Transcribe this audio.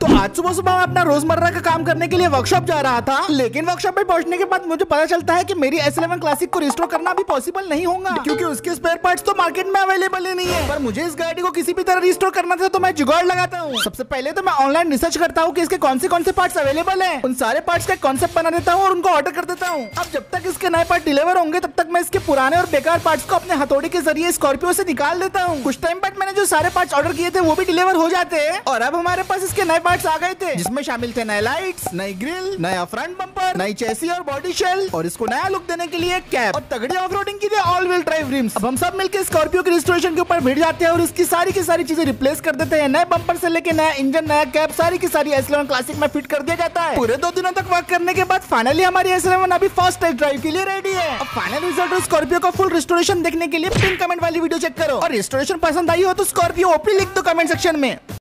तो आज सुबह सुबह मैं अपना रोज़मर्रा का काम करने के लिए वर्कशॉप जा रहा था, लेकिन वर्कशॉप में पहुँचने के बाद मुझे पता चलता है कि मेरी एस क्लासिक को रिस्टोर करना भी पॉसिबल नहीं होगा। क्योंकि उसके स्पेयर पार्ट्स तो मार्केट में अवेलेबल ही नहीं है। पर मुझे इस गाड़ी को किसी भी तरह रिस्टोर करना था तो मैं जुगाड़ लगाता हूँ। सबसे पहले तो मैं ऑनलाइन रिसर्च करता हूँ की इसके कौन से कौन से पार्ट्स अवेलेबल है। उन सारे पार्ट्स का कॉन्सेप्ट बना देता हूँ और उनको ऑर्डर कर देता हूँ। अब जब तक इसके नए पार्ट डिलीवर होंगे, तब तक मैं इसके पुराने और बेकार पार्ट्स को अपने हथौड़ी के ज़रिए स्कॉर्पियो से निकाल देता हूँ। कुछ टाइम बाद मैंने जो सारे पार्ट्स ऑर्डर किए थे, वो भी डिलीवर हो जाते हैं। और अब हमारे पास इसके नए पार्ट्स आ गए थे। जिसमें शामिल थे नए लाइट्स नई ग्रिल नया फ्रंट बम्पर नई चेसी और बॉडी शेल और इसको नया लुक देने के लिए कैप और तगड़ी ऑफ़ रोडिंग के लिए ऑल व्हील ड्राइव रिम्स अब हम सब मिलकर स्कॉर्पियो के रिस्टोरेशन के ऊपर भिड़ जाते हैं और इसकी सारी की सारी चीज़ें रिप्लेस कर देते हैं। नए बम्पर से लेके नया इंजन नया कैप सारी की सारी एस क्लासिक में फिट कर दिया जाता है। पूरे दो दिनों तक वर्क करने के बाद फाइनली हमारी एस अभी फ़र्स्ट टेस्ट ड्राइव के लिए रेडी है। अब फाइनल रिज़ल्ट स्कॉर्पियो का फुल रिस्टोरेशन देखने के लिए पिन कमेंट वाली वीडियो चेक करो। और रिस्टोरेशन पसंद आई हो तो स्कॉर्पियो ओपी लिख दो कमेंट सेक्शन में।